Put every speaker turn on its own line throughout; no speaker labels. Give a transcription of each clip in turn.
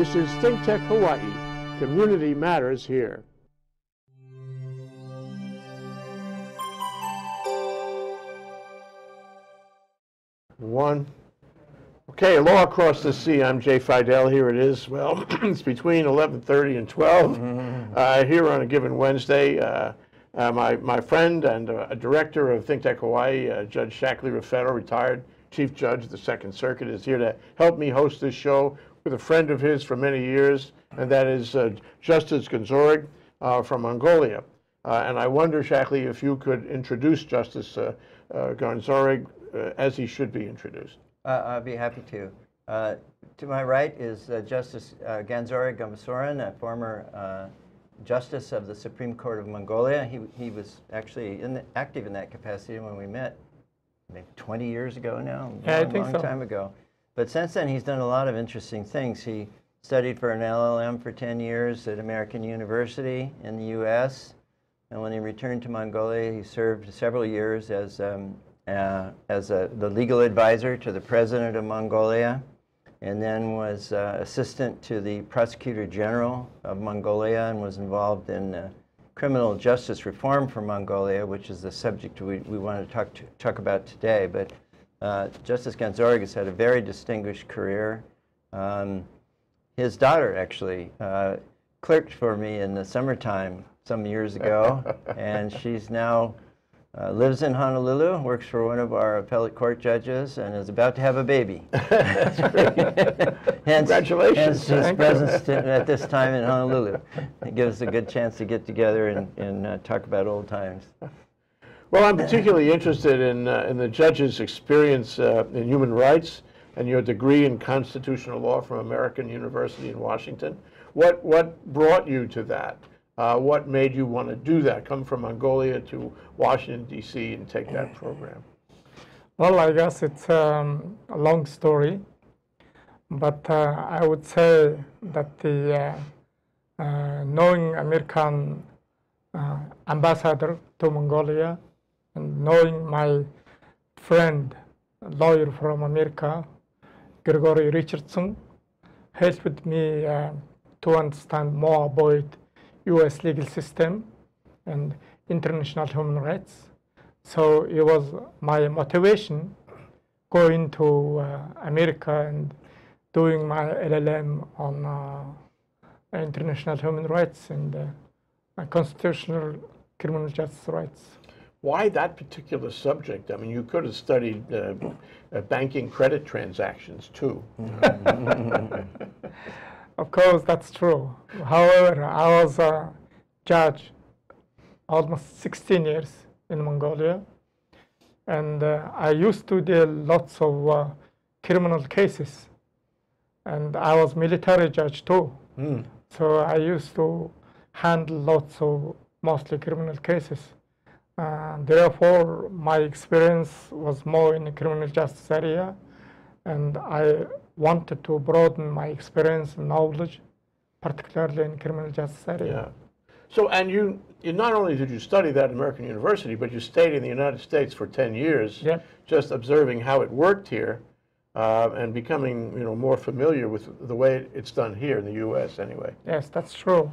This is ThinkTech Hawaii. Community matters here. One. Okay, law across the sea. I'm Jay Fidell. Here it is. Well, it's between 11:30 and 12 uh, here on a given Wednesday. Uh, uh, my my friend and uh, a director of ThinkTech Hawaii, uh, Judge Shackley Raffetto, retired Chief Judge of the Second Circuit, is here to help me host this show with a friend of his for many years, and that is uh, Justice Ganzorig uh, from Mongolia. Uh, and I wonder, Shackley, if you could introduce Justice uh, uh, Ganzorig uh, as he should be introduced.
Uh, I'd be happy to. Uh, to my right is uh, Justice uh, Ganzorig Gombosurin, a former uh, Justice of the Supreme Court of Mongolia. He, he was actually in the, active in that capacity when we met, maybe 20 years ago now,
Yeah, I
a long, long
so.
time ago. But since then, he's done a lot of interesting things. He studied for an LLM for 10 years at American University in the U.S. And when he returned to Mongolia, he served several years as, um, uh, as a, the legal advisor to the president of Mongolia, and then was uh, assistant to the prosecutor general of Mongolia and was involved in uh, criminal justice reform for Mongolia, which is the subject we, we want to talk, to talk about today. But uh, Justice Ganzorig had a very distinguished career. Um, his daughter actually uh, clerked for me in the summertime some years ago, and she's now uh, lives in Honolulu, works for one of our appellate court judges, and is about to have a baby. hence,
Congratulations.
Hence his presence t- at this time in Honolulu. It gives us a good chance to get together and, and uh, talk about old times.
Well, I'm particularly interested in, uh, in the judge's experience uh, in human rights and your degree in constitutional law from American University in Washington. What, what brought you to that? Uh, what made you want to do that? Come from Mongolia to Washington, D.C., and take that program?
Well, I guess it's um, a long story, but uh, I would say that the uh, uh, knowing American ambassador to Mongolia and knowing my friend, lawyer from America, Gregory Richardson, helped me uh, to understand more about U.S. legal system and international human rights. So it was my motivation going to uh, America and doing my LLM on uh, international human rights and uh, constitutional criminal justice rights.
Why that particular subject? I mean, you could have studied uh, uh, banking credit transactions too.
Of course, that's true. However, I was a judge almost 16 years in Mongolia, and uh, I used to deal lots of uh, criminal cases, and I was military judge too.
Hmm.
So I used to handle lots of mostly criminal cases. Uh, therefore, my experience was more in the criminal justice area, and I wanted to broaden my experience and knowledge, particularly in criminal justice area.
Yeah. So, and you, you not only did you study that at American University, but you stayed in the United States for 10 years,
Yep.
just observing how it worked here uh, and becoming, you know, more familiar with the way it's done here in the U.S. anyway.
Yes, that's true.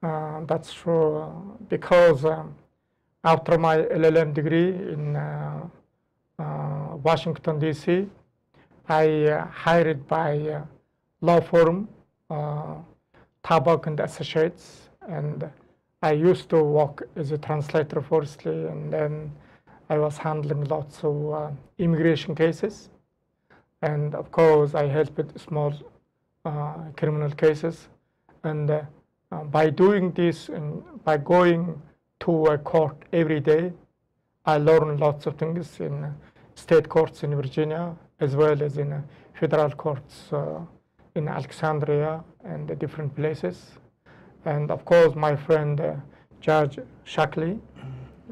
Uh, that's true because um, after my LLM degree in uh, uh, Washington D.C., I uh, hired by uh, law firm uh, Tabak and Associates, and I used to work as a translator firstly, and then I was handling lots of uh, immigration cases, and of course I helped with small uh, criminal cases, and by doing this and by going to a court every day, I learned lots of things in uh, state courts in Virginia as well as in uh, federal courts uh, in Alexandria and the different places. And of course, my friend uh, Judge Shackley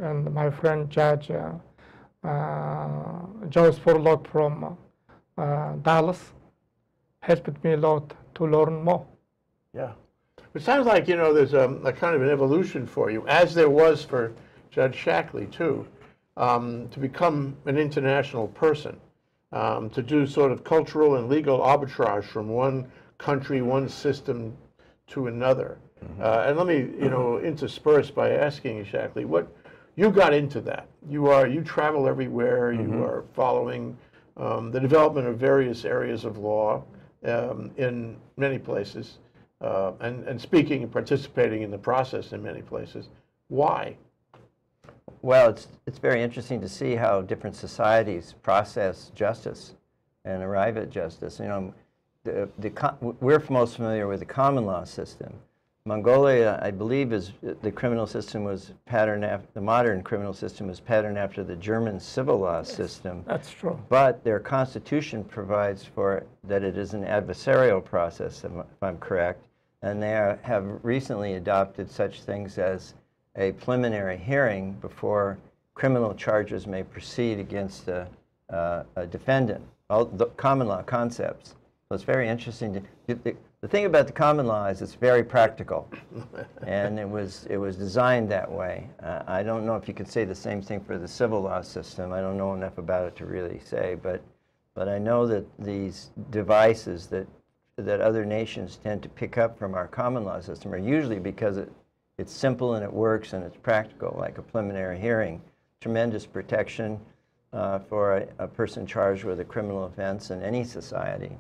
and my friend Judge uh, uh, Joyce Forlock from uh, Dallas helped me a lot to learn more.
Yeah. It sounds like, you know, there's a, a kind of an evolution for you, as there was for Judge Shackley, too, um, to become an international person, um, to do sort of cultural and legal arbitrage from one country, one system to another. Uh, and let me, you know, intersperse by asking you, Shackley, what you got into that? You are you travel everywhere. You are following um, the development of various areas of law um, in many places, uh, and and speaking and participating in the process in many places. Why?
Well, it's, it's very interesting to see how different societies process justice and arrive at justice. You know, the, the, we're most familiar with the common law system. Mongolia, I believe, is the criminal system was patterned after the modern criminal system was patterned after the German civil law system.
That's true.
But their constitution provides for that it is an adversarial process, if I'm correct, and they are, have recently adopted such things as a preliminary hearing before criminal charges may proceed against a, uh, a defendant. All the common law concepts. So it's very interesting. To, the, the thing about the common law is it's very practical, and it was it was designed that way. Uh, I don't know if you could say the same thing for the civil law system. I don't know enough about it to really say, but but I know that these devices that that other nations tend to pick up from our common law system are usually because it it's simple and it works and it's practical, like a preliminary hearing. Tremendous protection uh, for a, a person charged with a criminal offense in any society.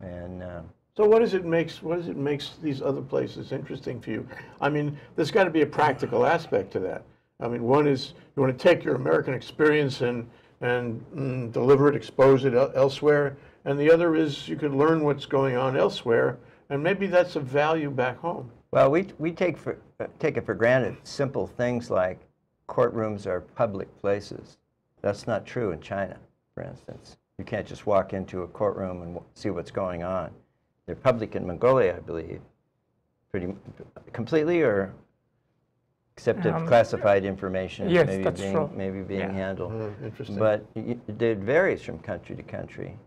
And uh,
So what does it makes what does it makes these other places interesting for you? I mean, there's got to be a practical aspect to that. I mean, one is you want to take your American experience and and mm, deliver it, expose it elsewhere, and the other is you could learn what's going on elsewhere, and maybe that's a value back home.
Well, we, we take, for, take it for granted simple things like courtrooms are public places. That's not true in China, for instance. You can't just walk into a courtroom and see what's going on. They're public in Mongolia, I believe. Pretty completely, or except if
Um,
classified information
yes,
maybe
that's
being
true.
maybe being
Yeah.
handled.
Uh, interesting.
But y- y- it varies from country to country.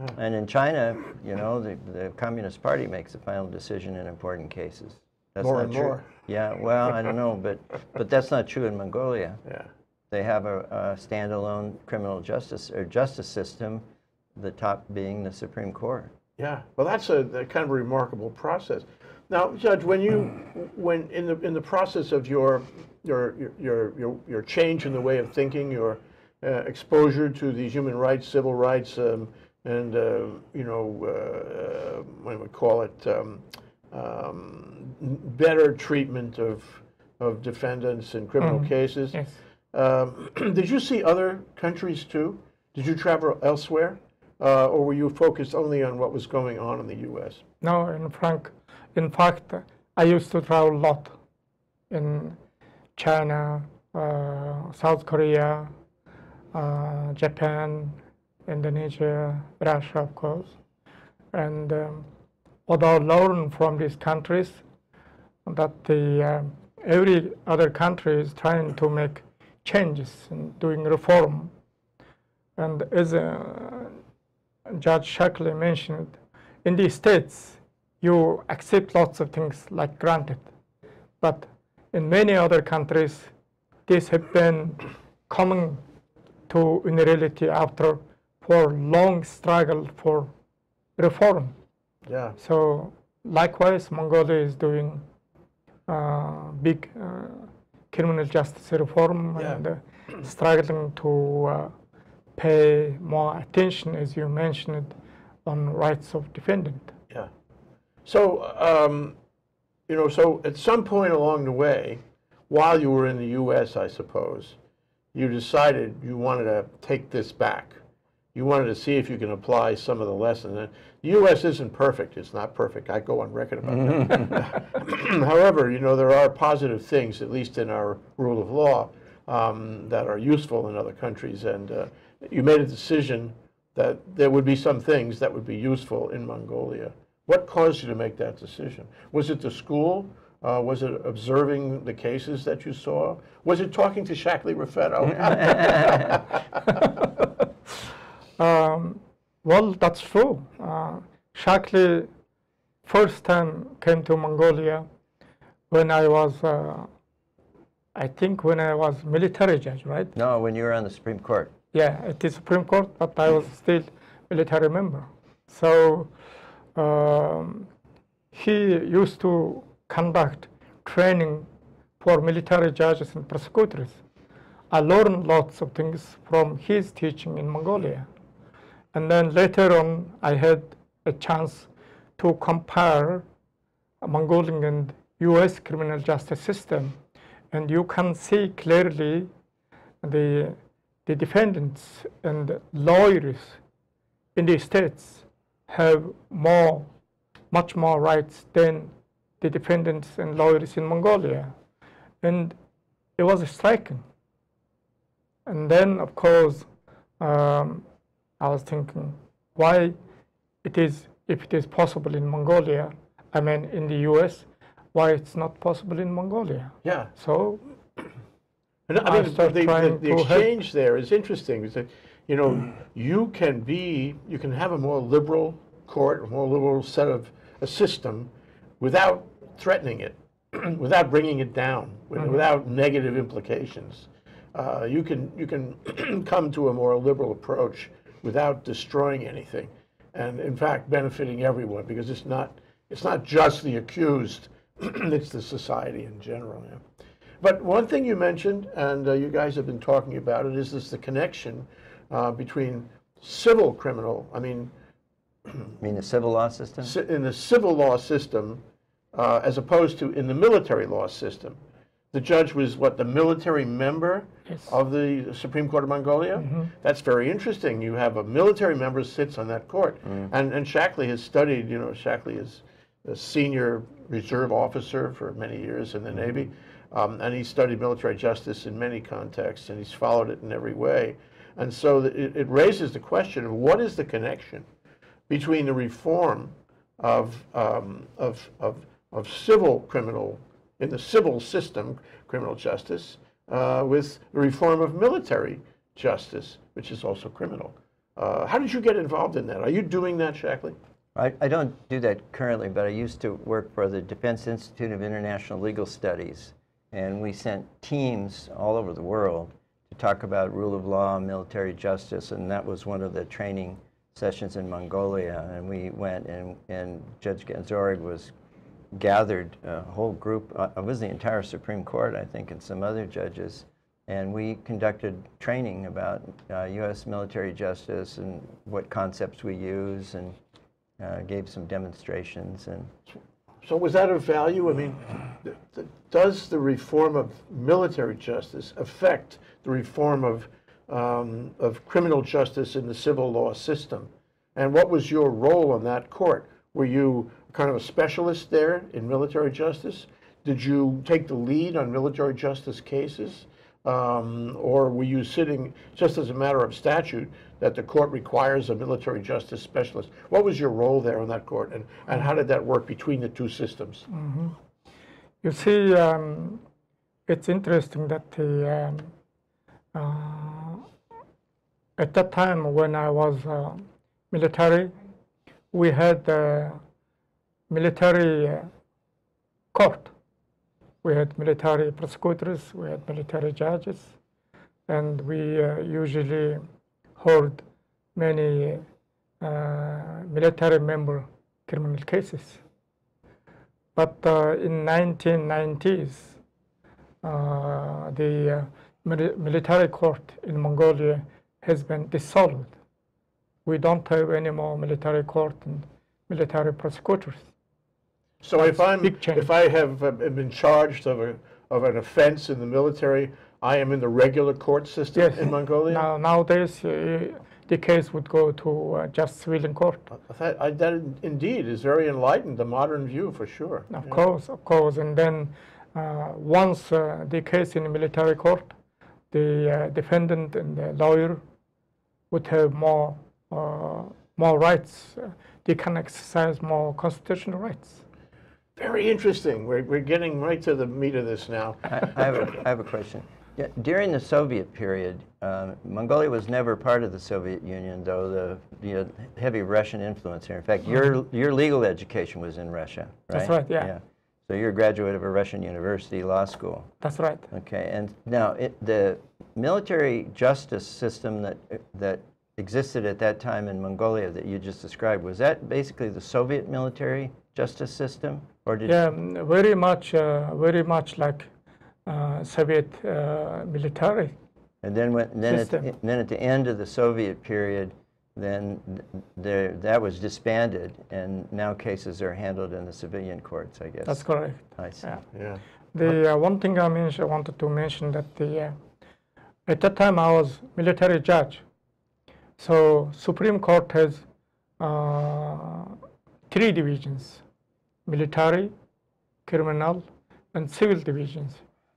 Huh.
And in China, you know, the, the Communist Party makes the final decision in important cases. That's
More
not
and
true.
more.
Yeah, well, I don't know, but but that's not true in Mongolia.
yeah.
They have a, a standalone criminal justice or justice system, the top being the Supreme Court.
Yeah, well, that's a, a kind of a remarkable process. Now, Judge, when you, when in the in the process of your your your your your change in the way of thinking, your uh, exposure to these human rights, civil rights, um, and uh, you know, uh, what do we call it, um, um, better treatment of of defendants in criminal cases.
Yes.
Um, did you see other countries too? Did you travel elsewhere, uh, or were you focused only on what was going on in the U.S.?
No, in Frank, in fact, I used to travel a lot in China, uh, South Korea, uh, Japan, Indonesia, Russia, of course. And um, what I learned from these countries that the um every other country is trying to make changes and doing reform. And as uh, Judge Shackley mentioned, in the states, you accept lots of things like granted. But in many other countries, this has been coming to in reality after for long struggle for reform.
Yeah,
So likewise, Mongolia is doing uh, big uh, criminal justice reform
Yeah.
and uh, struggling to uh, pay more attention, as you mentioned, on rights of defendant.
yeah. So, um, you know, so at some point along the way, while you were in the U.S., I suppose, you decided you wanted to take this back. You wanted to see if you can apply some of the lessons. And The U.S. isn't perfect. It's not perfect. I go on record about that. However, you know, there are positive things, at least in our rule of law, um, that are useful in other countries. And uh, you made a decision that there would be some things that would be useful in Mongolia. What caused you to make that decision? Was it the school? Uh, was it observing the cases that you saw? Was it talking to Shackley Raffetto?
Um, well, that's true. Uh, Shackley first time came to Mongolia when I was, uh, I think when I was military judge, right?
No, when you were on the Supreme Court.
Yeah, at the Supreme Court, but I was still military member. So um, he used to conduct training for military judges and prosecutors. I learned lots of things from his teaching in Mongolia. And then later on, I had a chance to compare Mongolian and US criminal justice system. And you can see clearly the, the defendants and lawyers in the states have more, much more rights than the defendants and lawyers in Mongolia. And it was striking. And then, of course, um, I was thinking why it is, if it is possible in Mongolia, I mean in the US, why it's not possible in Mongolia.
Yeah.
So
And I mean, the, the, the exchange there is interesting. Is that you know you can be you can have a more liberal court, a more liberal set of a system, without threatening it, without bringing it down, with- without negative implications. Uh, you can you can come to a more liberal approach without destroying anything, and in fact benefiting everyone because it's not it's not just the accused, it's the society in general. Yeah. But one thing you mentioned, and uh, you guys have been talking about it, is this the connection uh, between civil criminal, I mean,
I mean, the civil law system?
in the civil law system, uh, as opposed to in the military law system. The judge was what, the military member
Yes.
of the Supreme Court of Mongolia? That's very interesting. You have a military member sits on that court. And, and Shackley has studied, you know, Shackley is a senior reserve officer for many years in the Navy. Um, and he studied military justice in many contexts, and he's followed it in every way. And so it, it raises the question of what is the connection between the reform of, um, of, of, of civil criminal, in the civil system, criminal justice, uh, with the reform of military justice, which is also criminal. Uh, how did you get involved in that? Are you doing that, Shackley?
I, I don't do that currently, but I used to work for the Defense Institute of International Legal Studies, and we sent teams all over the world to talk about rule of law, military justice, and that was one of the training sessions in Mongolia. And we went, and, and Judge Ganzorig was gathered a whole group. Uh, it was the entire Supreme Court, I think, and some other judges. And we conducted training about uh, U.S. military justice and what concepts we use, and uh, gave some demonstrations. And
So was that of value? I mean, does the reform of military justice affect the reform of, um, of criminal justice in the civil law system? And what was your role on that court? Were you kind of a specialist there in military justice? Did you take the lead on military justice cases? Um, or were you sitting just as a matter of statute that the court requires a military justice specialist? What was your role there on that court, and, and how did that work between the two systems?
You see, um, it's interesting that the, um, uh, at that time when I was uh, military, we had uh, military uh, court. We had military prosecutors, we had military judges, and we uh, usually heard many uh, military member criminal cases. But uh, in 1990s, uh, the uh, military court in Mongolia has been dissolved. We don't have any more military court and military prosecutors.
So if I'm, if I have been charged of a, of an offense in the military, I am in the regular court system
Yes.
in Mongolia?
Now, nowadays, uh, the case would go to uh, just civilian court.
That, I, that indeed is very enlightened, the modern view for sure.
Of
Yeah.
course, of course. And then uh, once uh, the case in the military court, the uh, defendant and the lawyer would have more uh, more rights. Uh, they can exercise more constitutional rights.
Very interesting. We're, we're getting right to the meat of this now.
I, I, have, a, I have a question. Yeah, during the Soviet period, um, Mongolia was never part of the Soviet Union, though the, the uh, heavy Russian influence here. In fact, your your legal education was in Russia, right?
That's right, yeah. yeah.
So you're a graduate of a Russian university law school.
That's right.
Okay, and now it, the military justice system that that existed at that time in Mongolia that you just described, was that basically the Soviet military justice system? Or did
Yeah, very much, uh, very much like uh, Soviet uh, military.
And then, when, then, at,
System.
then at the end of the Soviet period, then there, that was disbanded, and now cases are handled in the civilian courts, I guess.
That's correct.
I see.
Yeah.
Yeah.
The uh, one thing I mentioned, I wanted to mention that the uh, at that time I was military judge, so Supreme Court has uh, three divisions: military, criminal, and civil divisions.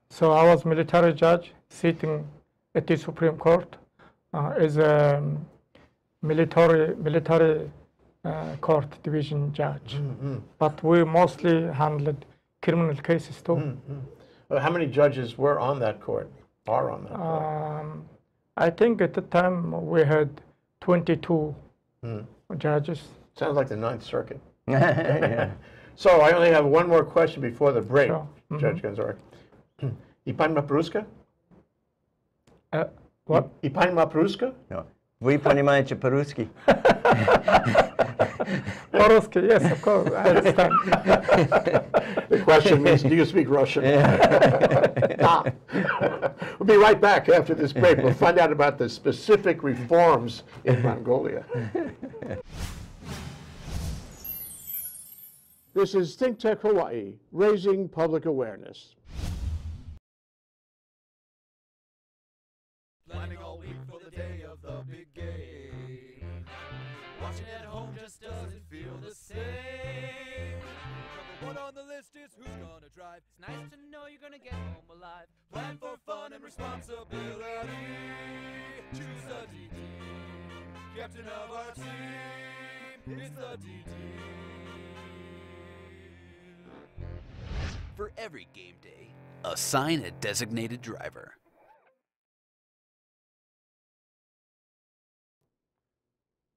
So I was military judge sitting at the Supreme Court uh, as a um, military military uh, court division judge. But we mostly handled criminal cases too.
Uh, How many judges were on that court? Are on that court?
Um, I think at the time we had 22 judges.
Sounds like the Ninth Circuit.
yeah.
So I only have one more question before the break,
Sure.
Judge Ganzorig. I pani ma pruska?
Uh, what?
I pani ma pruska?
No. Вы понимаете по-русски?
Borovsky, yes, of course, I understand.
The question means, do you speak Russian? Ah. We'll be right back after this break. We'll find out about the specific reforms in Mongolia. This is Think Tech Hawaii, raising public awareness.
Same. Number one on the list is who's mm. gonna drive.
It's nice to know you're gonna get home alive.
Plan for fun and responsibility. Choose the DD. Captain of our team. It's the DD. For every game day, assign a designated driver.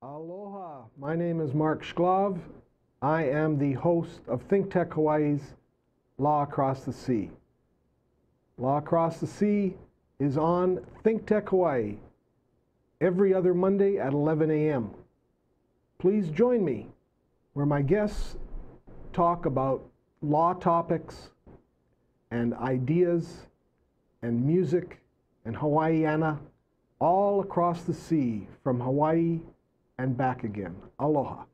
Aloha, my name is Mark Shklov. I am the host of Think Tech Hawaii's Law Across the Sea. Law Across the Sea is on Think Tech Hawaii every other Monday at 11 a.m. Please join me where my guests talk about law topics and ideas and music and Hawaiiana all across the sea from Hawaii and back again. Aloha.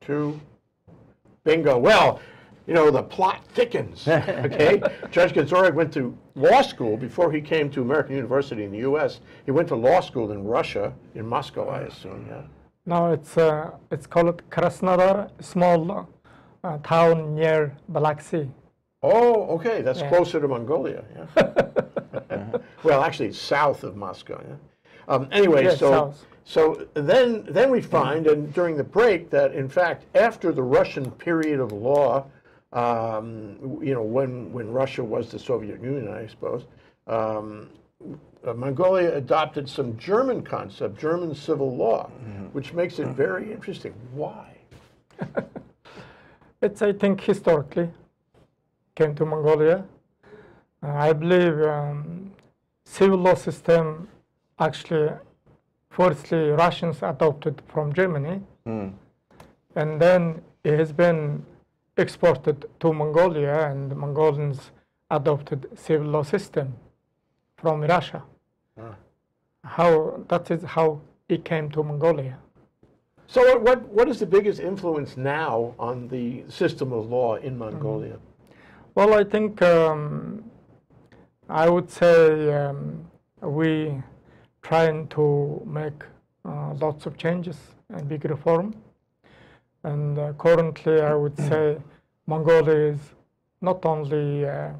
Two. Bingo. Well, you know, the plot thickens. Okay? Judge Ganzorig went to law school before he came to American University in the U.S. He went to law school in Russia, in Moscow, I assume, yeah.
Now it's uh, it's called Krasnodar, small uh, town near Black Sea.
Oh, okay, that's
Yeah.
closer to Mongolia, yeah. well, actually, it's south of Moscow, yeah. Um, anyway,
Yes,
so
south.
So then then we find, and during the break, that in fact, after the Russian period of law, um, you know, when when Russia was the Soviet Union, I suppose, um, uh, Mongolia adopted some German concept, German civil law, which makes it very interesting. Why?
It's, I think, historically came to Mongolia. Uh, I believe um, civil law system actually, firstly, Russians adopted from Germany, and then it has been exported to Mongolia, and the Mongolians adopted civil law system from Russia. How that is how it came to Mongolia.
So what, what, what is the biggest influence now on the system of law in Mongolia?
Well, I think um, I would say um, we trying to make uh, lots of changes and big reform. And uh, currently, I would say Mongolia is not only a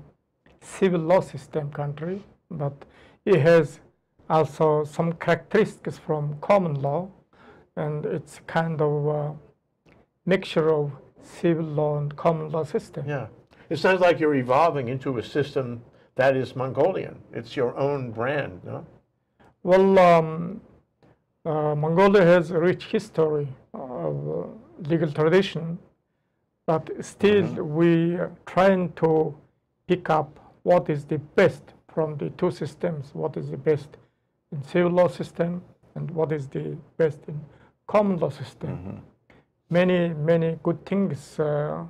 civil law system country, but it has also some characteristics from common law, and it's kind of a mixture of civil law and common law system.
Yeah. It sounds like you're evolving into a system that is Mongolian. It's your own brand, no?
Well, um, uh, Mongolia has a rich history of uh, legal tradition, but still we are trying to pick up what is the best from the two systems, what is the best in civil law system and what is the best in common law system. Many, many good things uh,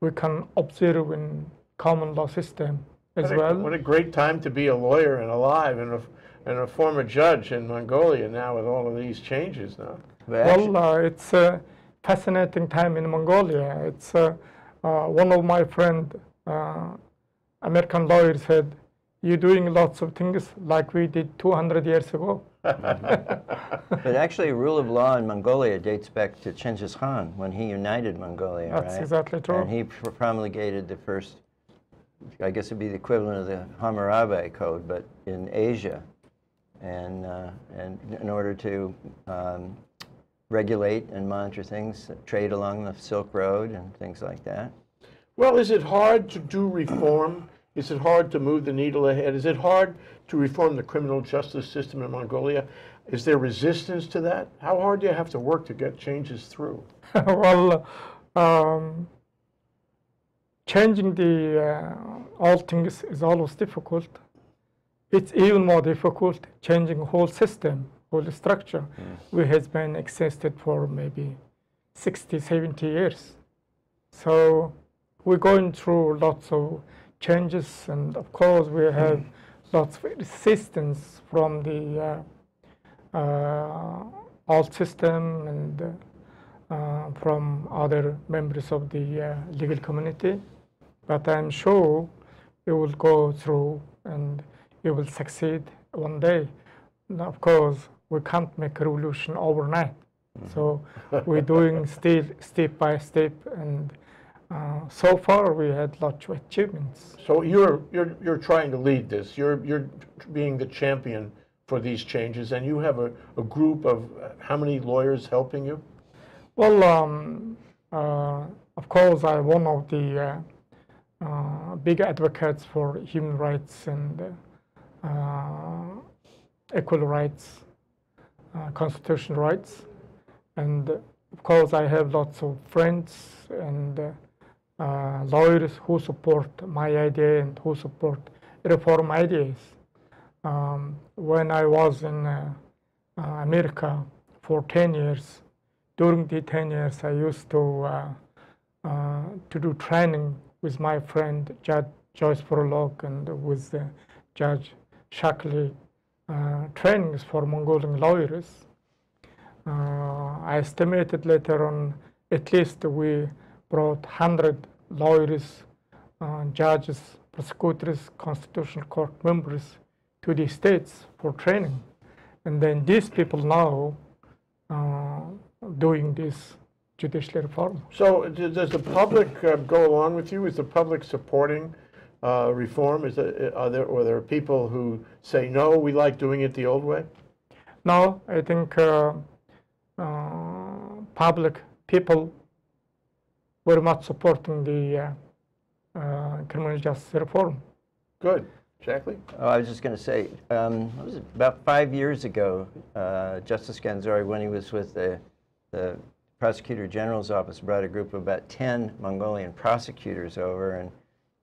we can observe in common law system as
What a-
well.
What a great time to be a lawyer and alive and and a former judge in Mongolia now with all of these changes now.
Well, uh, it's a fascinating time in Mongolia. It's uh, uh, one of my friend, uh, American lawyer, said, "You're doing lots of things like we did 200 years ago."
But actually, rule of law in Mongolia dates back to Genghis Khan when he united Mongolia,
That's
right?
exactly true.
And he pr- promulgated the first, I guess it'd be the equivalent of the Hammurabi Code, but in Asia, and uh, and in order to um, regulate and monitor things, trade along the Silk Road and things like that.
Well, is it hard to do reform? Is it hard to move the needle ahead? Is it hard to reform the criminal justice system in Mongolia? Is there resistance to that? How hard do you have to work to get changes through?
well, um, changing the uh, all things is always difficult. It's even more difficult changing whole system, whole structure, which has been existed for maybe 60, 70 years. So we're going through lots of changes, and of course we have lots of resistance from the uh, uh, old system and uh, uh, from other members of the uh, legal community. But I'm sure it will go through and it will succeed one day. Now, of course, we can't make a revolution overnight. So we're doing still step by step, and uh, so far we had lots of achievements.
So you're, you're, you're trying to lead this. You're, you're being the champion for these changes, and you have a, a group of uh, how many lawyers helping you?
Well, um, uh, of course, I'm one of the uh, uh, big advocates for human rights and uh, equal rights, uh, constitutional rights. And uh, of course, I have lots of friends and uh, uh, lawyers who support my idea and who support reform ideas. Um, when I was in uh, uh, America for 10 years, during the 10 years, I used to uh, uh, to do training with my friend Judge Joyce Prolog and with uh, Judge Shackley, uh, trainings for Mongolian lawyers. Uh, I estimated later on at least we brought 100 lawyers, uh, judges, prosecutors, constitutional court members to the states for training. And then these people now uh, doing this judicial reform.
So does the public uh, go along with you? Is the public supporting uh, reform? Is it, are there, or there are people who say, no, we like doing it the old way?
No, I think uh, uh, public people very much supporting the uh, uh, criminal justice reform.
Good. Shackley?
Oh, I was just going to say, um, what was about five years ago, uh, Justice Ganzorig, when he was with the, the Prosecutor General's office, brought a group of about 10 Mongolian prosecutors over, and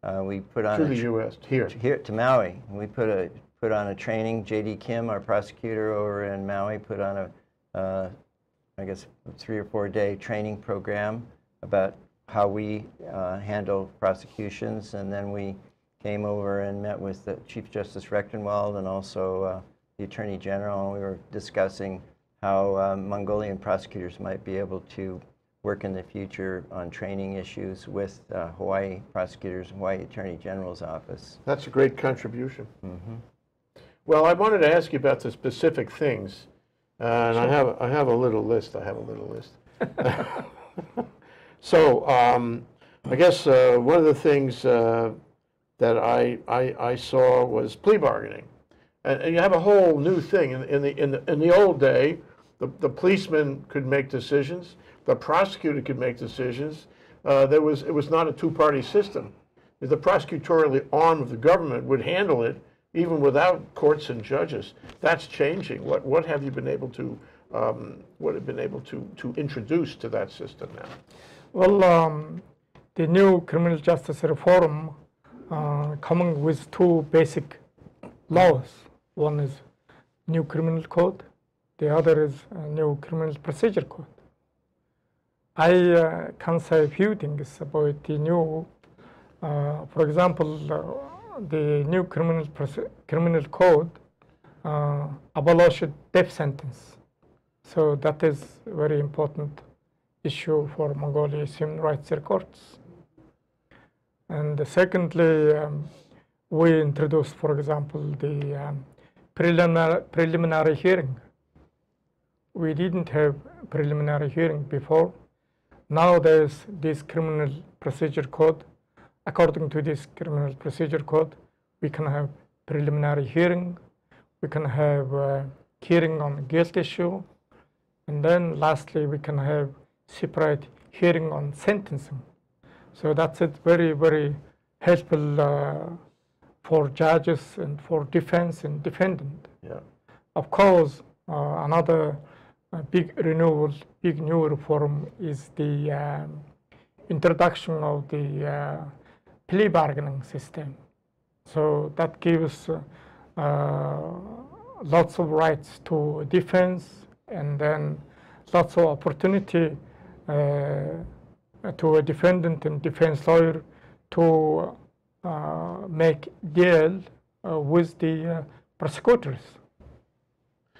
uh, we put on
To the U.S., here.
here to Maui. We put a put on a training. J.D. Kim, our prosecutor over in Maui, put on a, uh, I guess, three or four day training program about how we uh, handle prosecutions, and then we came over and met with the Chief Justice Recktenwald and also uh, the Attorney General, and we were discussing how um, Mongolian prosecutors might be able to work in the future on training issues with uh, Hawaii prosecutors, Hawaii Attorney General's office.
That's a great contribution. Well, I wanted to ask you about the specific things, uh, and I have, I have a little list, I have a little list. So, um, I guess uh, one of the things uh, that I, I, I saw was plea bargaining. And, and you have a whole new thing. In, in, the, in, the, in the old day, the, the policeman could make decisions, the prosecutor could make decisions. Uh, there was, it was not a two-party system. The prosecutorial arm of the government would handle it even without courts and judges. That's changing. What, what have you been able to, um, what have been able to, to introduce to that system now?
Well, um, the new criminal justice reform uh, coming with two basic laws. One is new criminal code, the other is new criminal procedure code. I can say a few things about the new, uh, for example, uh, the new criminal criminal code uh, abolished death sentence. So that is very important issue for Mongolia's human rights records. And secondly, um, we introduced, for example, the um, preliminary, preliminary hearing. We didn't have preliminary hearing before. Now there's this criminal procedure code. According to this criminal procedure code, we can have preliminary hearing, we can have uh, hearing on guilt issue, and then lastly, we can have separate hearing on sentencing. So that's it, very, very helpful uh, for judges and for defense and defendant.
Yeah.
Of course, uh, another uh, big renewal, big new reform is the um, introduction of the uh, plea bargaining system. So that gives uh, uh, lots of rights to defense and then lots of opportunity to a defendant and defense lawyer to uh, make deal uh, with the uh, prosecutors.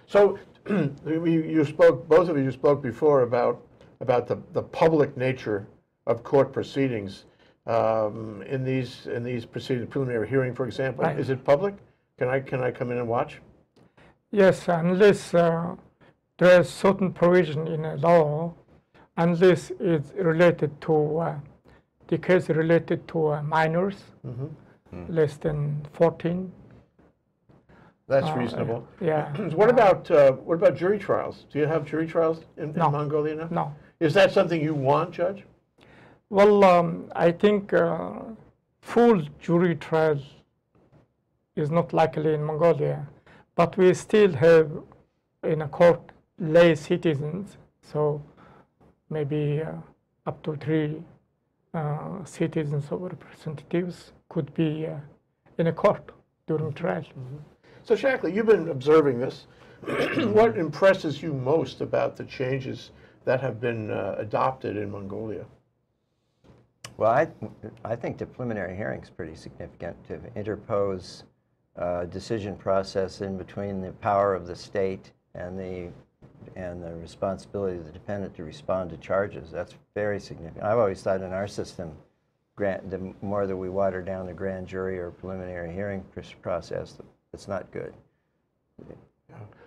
So you you spoke, both of you spoke before about, about the, the public nature of court proceedings. Um, In these, in these proceedings, preliminary hearing, for example,
Right.
is it public? Can I, can I come in and watch?
Yes, unless uh, there is certain provision in a law, unless it's related to uh, the case related to uh, minors,
Mhm.
less than 14.
That's
uh,
reasonable.
Yeah.
What about, uh, what about jury trials? Do you have jury trials in in Mongolia now?
No.
Is that something you want, Judge?
Well, um, I think uh, full jury trial is not likely in Mongolia, but we still have in a court lay citizens, so maybe uh, up to three uh, citizens or representatives could be uh, in a court during trial.
So Shackley, you've been observing this. What impresses you most about the changes that have been uh, adopted in Mongolia?
Well, I, I think the preliminary hearing is pretty significant to interpose a decision process in between the power of the state and the and the responsibility of the defendant to respond to charges. That's very significant. I've always thought in our system, grant, the more that we water down the grand jury or preliminary hearing pr- process, it's not good.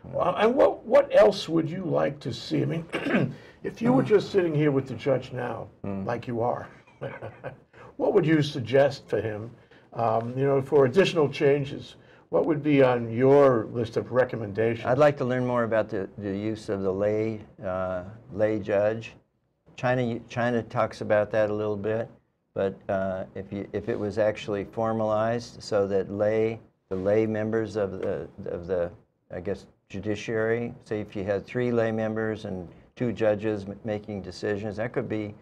Well, And what, what else would you like to see? I mean, if you were just sitting here with the judge now, like you are, what would you suggest for him, um, you know, for additional changes? What would be on your list of recommendations?
I'd like to learn more about the, the use of the lay, uh, lay judge. China, China talks about that a little bit, but uh, if, you, if it was actually formalized so that lay, the lay members of the, of the, I guess, judiciary, say if you had three lay members and two judges m- making decisions, that could be,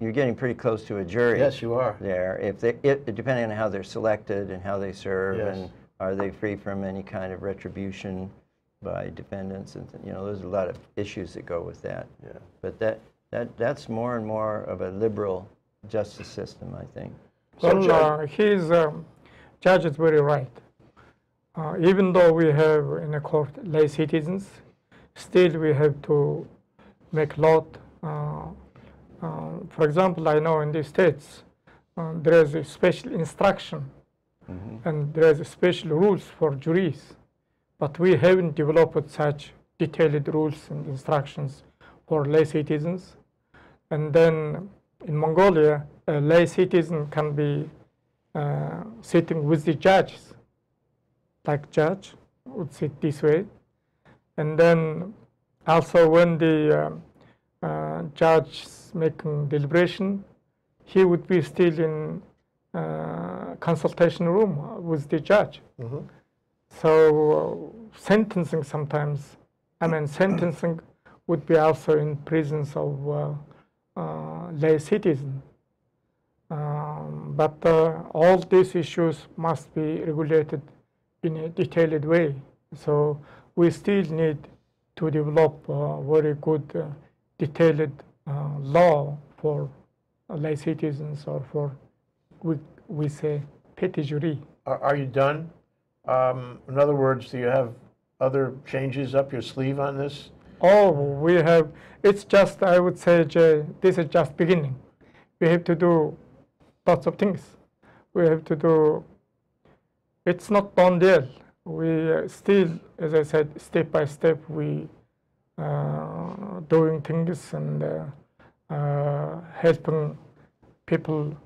you're getting pretty close to a jury
Yes, you are.
there. If they, it, depending on how they're selected and how they serve,
Yes.
and are they free from any kind of retribution by defendants, and th- you know, there's a lot of issues that go with that.
Yeah.
But that, that, that's more and more of a liberal justice system, I think.
Well,
Judge-
uh, his um, judge is very right. Uh, even though we have in a court lay citizens, still we have to make lot. Uh, uh, for example, I know in the states uh, there is a special instruction and there is a special rules for juries, but we haven't developed such detailed rules and instructions for lay citizens. And then in Mongolia, a lay citizen can be uh, sitting with the judges, like judge would sit this way. And then also when the uh, uh, judge is making deliberation, he would be still in uh, consultation room with the judge.
Mhm.
So uh, sentencing sometimes, I mean sentencing would be also in presence of uh, uh, lay citizen. But uh, all these issues must be regulated in a detailed way. So we still need to develop uh, very good, uh, detailed uh, law for lay citizens or for, we, we say, petit jury.
Are, are you done? Um, in other words, do you have other changes up your sleeve on this?
Oh, we have, it's just, I would say, Jay, this is just beginning. We have to do lots of things. We have to do, it's not done deal. We uh, still, as I said, step by step, we uh, doing things and uh, uh, helping people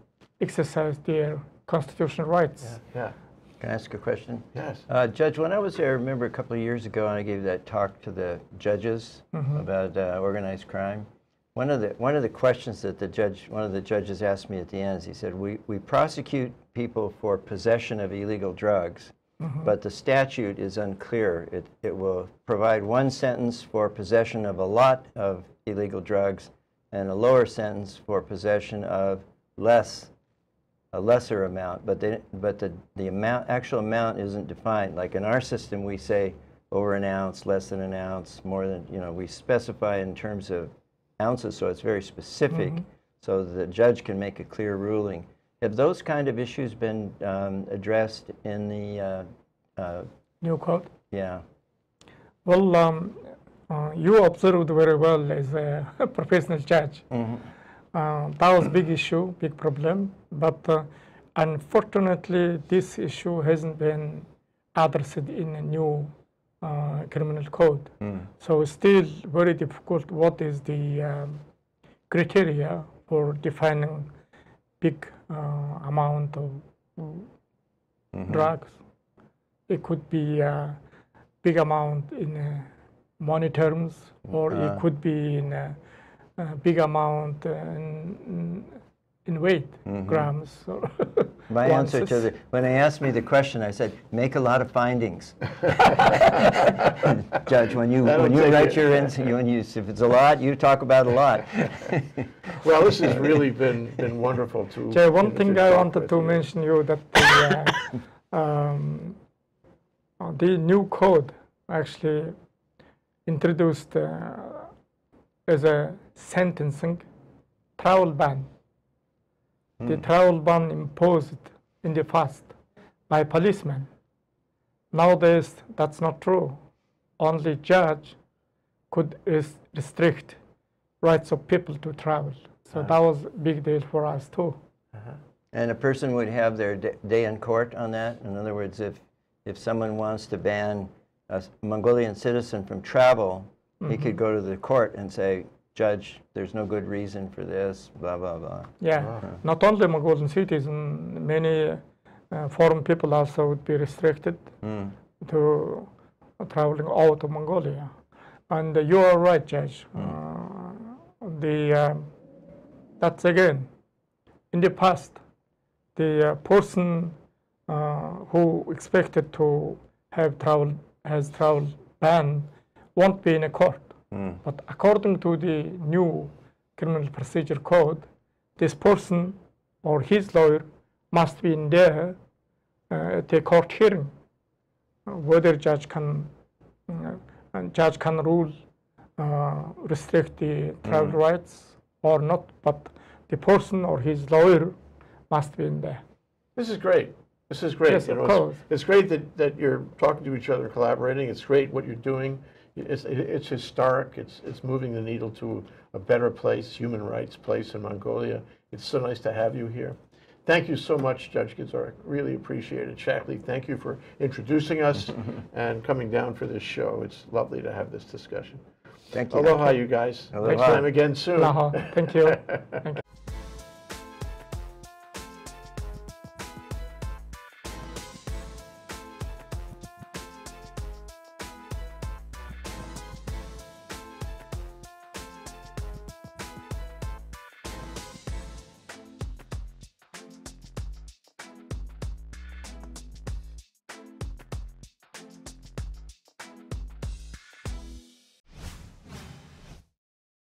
exercise their constitutional rights.
Yeah,
Can I ask a question?
yes.
Uh, Judge, when I was there, I remember a couple of years ago, and I gave that talk to the judges about uh, organized crime. One of the one of the questions that the judge, one of the judges asked me at the end, is he said, "We we prosecute people for possession of illegal drugs, mm-hmm. but the statute is unclear. It it will provide one sentence for possession of a lot of illegal drugs, and a lower sentence for possession of less a lesser amount, but the, but the, the amount, actual amount isn't defined. Like in our system, we say over an ounce, less than an ounce, more than, you know, we specify in terms of ounces, so it's very specific, so the judge can make a clear ruling. Have those kind of issues been um, addressed in the, uh, uh,
New code.
yeah,
Well, um, uh, you observed very well as a professional judge. Uh, that was big issue, big problem. But uh, unfortunately, this issue hasn't been addressed in a new uh, criminal code. So it's still very difficult. What is the um, criteria for defining big uh, amount of drugs? It could be a big amount in uh, money terms, or it could be in a, a big amount uh, in, in weight, grams. Or
My answer to the, when they asked me the question, I said, make a lot of findings. Judge, when you,
That'll
when you write
it.
your, ins- you- when you, if it's a lot, you talk about a lot.
Well, this has really been, been wonderful to.
Jay, one thing I wanted to
you.
mention you that the, uh, um, uh, the new code actually introduced uh, as a sentencing travel ban. Hmm. The travel ban imposed in the past by policemen. Nowadays, that's not true. Only judge could restrict rights of people to travel. So uh-huh. that was a big deal for us too. Uh-huh.
And a person would have their day in court on that? In other words, if, if someone wants to ban a Mongolian citizen from travel, he could mm-hmm. go to the court and say, Judge, there's no good reason for this, blah, blah, blah.
Yeah, not only Mongolian citizen, many uh, foreign people also would be restricted
Mm.
to traveling out of Mongolia. And you are right, Judge. Uh, the um, that's again in the past, the uh, person uh, who expected to have travel has travel ban won't be in a court. But according to the new criminal procedure code, this person or his lawyer must be in there uh, at the court hearing. Uh, whether judge can uh, judge can rule uh, restrict the travel rights or not, but the person or his lawyer must be in there.
This is great. This is great.
Yes,
you
of
know, it's- It's great that, that you're talking to each other, collaborating. It's great what you're doing. It's, it's historic. It's, it's moving the needle to a better place, human rights place in Mongolia. It's so nice to have you here. Thank you so much, Judge Ganzorig. Really appreciate it. Shackley, thank you for introducing us and coming down for this show. It's lovely to have this discussion.
Thank you.
Aloha, you guys. Next time again soon.
Aloha. Thank you. Thank you.